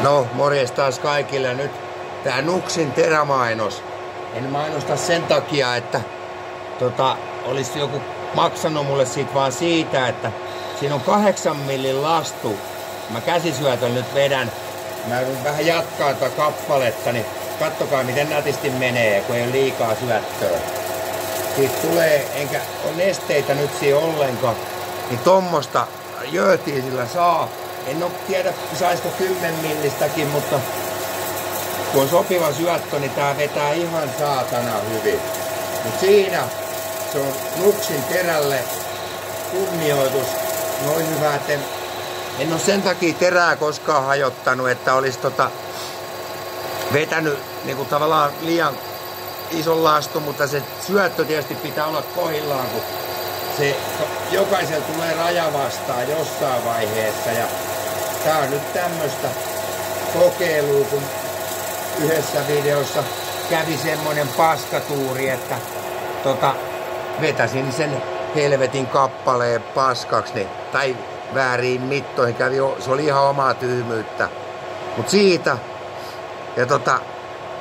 No, morjes taas kaikille. Nyt tää Nuksin terämainos. En mainosta sen takia, että tota, olisi joku maksanut mulle siitä vaan siitä, että siinä on kahdeksan millin lastu. Mä käsisyötön nyt vedän. Mä yritän vähän jatkaa tätä kappaletta, niin kattokaa miten nätisti menee, kun ei ole liikaa syöttöä. Siitä tulee, enkä ole nesteitä nyt siinä ollenkaan, niin tommosta jöötiä sillä saa. En ole tiedä, saisiko 10 millistäkin, mutta kun on sopiva syöttö, niin tää vetää ihan saatana hyvin. Mut siinä se on nuksin terälle kunnioitus noin hyvä, että en, en ole sen takia terää koskaan hajottanut, että olisi tota, vetänyt niin kuin tavallaan liian ison lastu, mutta se syöttö tietysti pitää olla kohillaan, kun se jokaisella tulee raja vastaan jossain vaiheessa. Ja tää on nyt tämmöistä kokeilua, kun yhdessä videossa kävi semmonen paskatuuri, että tota, vetäsin sen helvetin kappaleen paskaksi, niin, tai väärin mittoihin kävi, se oli ihan omaa tyhmyyttä. Mut siitä, ja tota,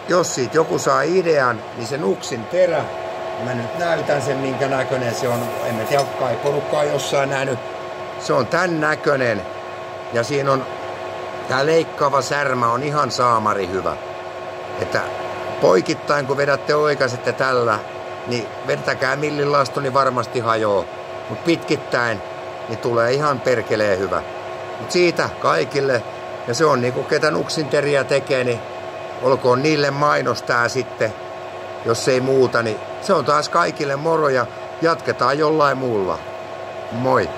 jos siitä joku saa idean, niin se nuksin terä, mä nyt näytän sen minkä näköinen se on, en mä tiedä, kai porukkaa jossain nähnyt, se on tän näköinen, ja siinä on, tää leikkaava särmä on ihan saamari hyvä. Että poikittain kun vedätte oikaisette tällä, niin vetäkää millin lastu, niin varmasti hajoo. Mutta pitkittäin, niin tulee ihan perkelee hyvä. Mutta siitä kaikille, ja se on niinku ketä nuksinteriä tekee, niin olkoon niille mainostaa sitten, jos ei muuta, niin se on taas kaikille moro ja jatketaan jollain muulla. Moi!